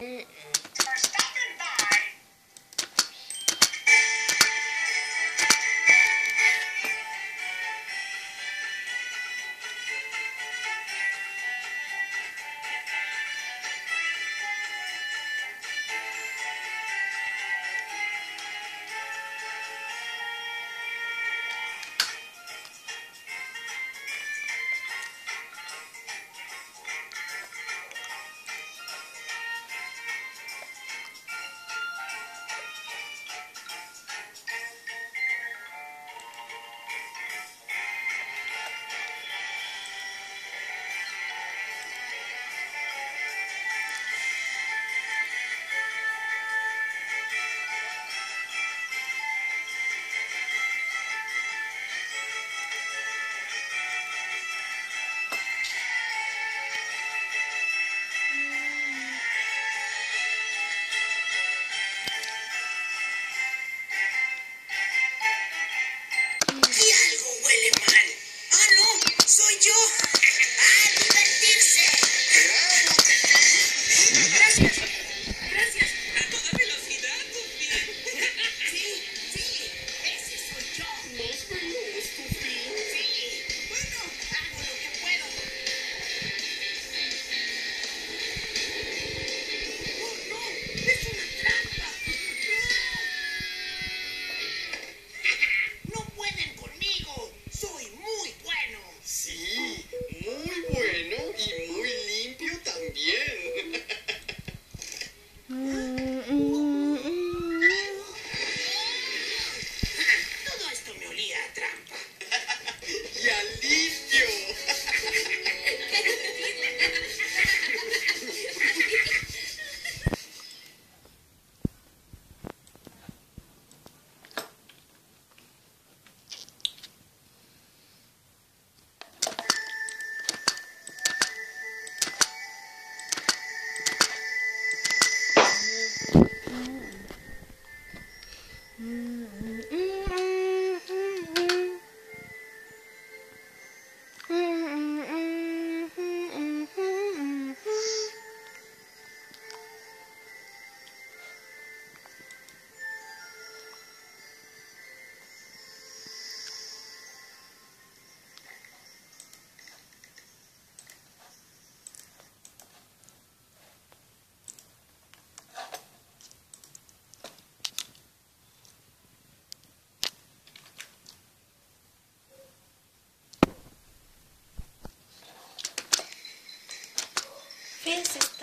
Mm-mm.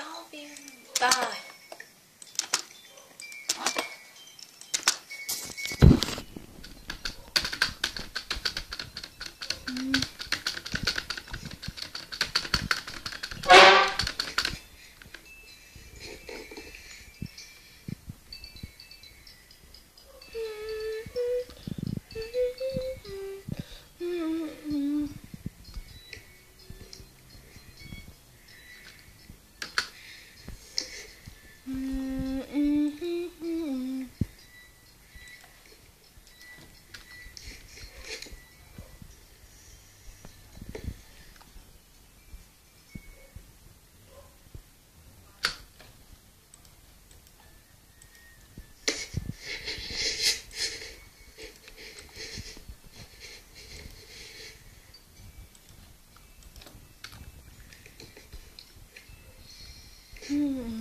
I'll be back. Hmm.